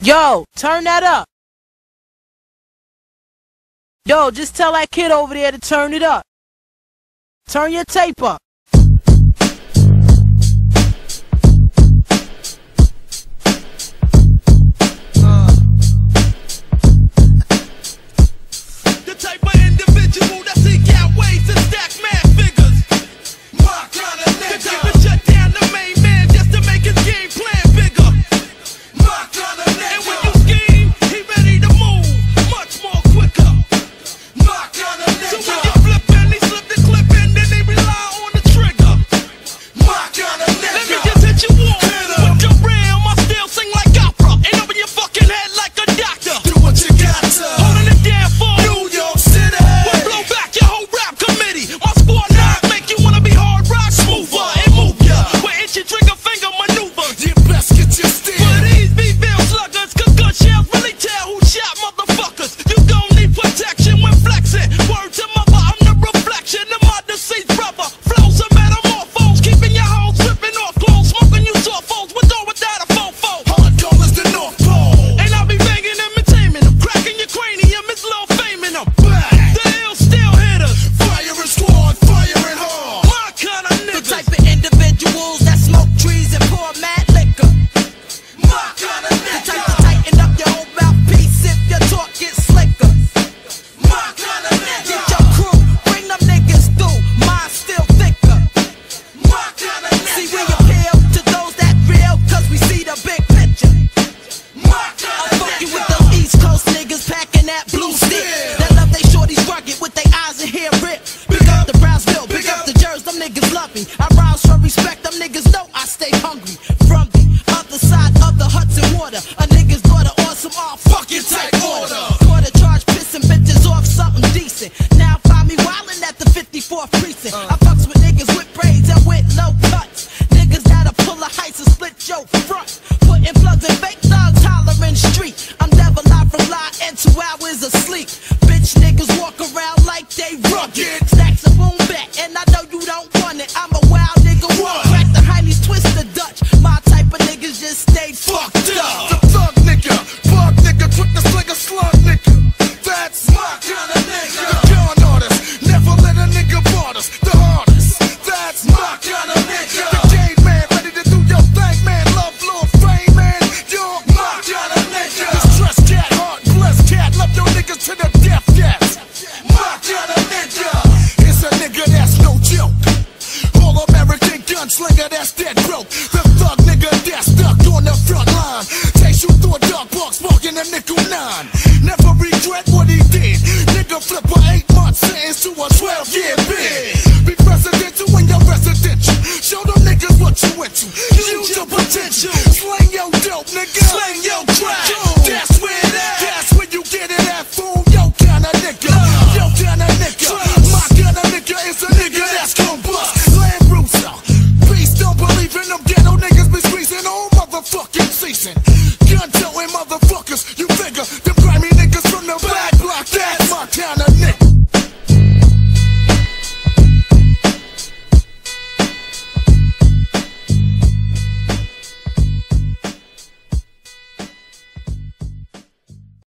Yo, turn that up. Yo, just tell that kid over there to turn it up. Turn your tape up. love me. I rise from respect, them niggas know I stay hungry. From the other side of the Hudson water, a nigga's daughter on some oh, all fucking type order. Quarter charge pissing bitches off something decent. Now find me wildin' at the 54th precinct. I fucks with niggas with braids and with no cuts. Niggas gotta pull a heist and split your front. Putting plugs and fake fucked. The thug nigga, bug nigga, quick to sling slug nigga. That's my kind of nigga. The con artist, never let a nigga part us. The hardest, that's my kind of nigga. The game man, ready to do your thing, man. Love, love, fame, man. You're kind of nigga. The stress cat, heart, cat. Love your niggas to the death, yes. My kind of nigga. It's a nigga that's no joke. All American gunslinger that's dead broke. The Use your potential. Slang your dope, nigga. Slang your crack. That's where it at. That's where you get it at, fool. Yo, kinda nigga. Yo, kinda nigga. My kinda nigga is a nigga that's gon' bust. Land Russo. Please don't believe in them ghetto niggas be squeezing all motherfucking season. Gun toting motherfuckers. You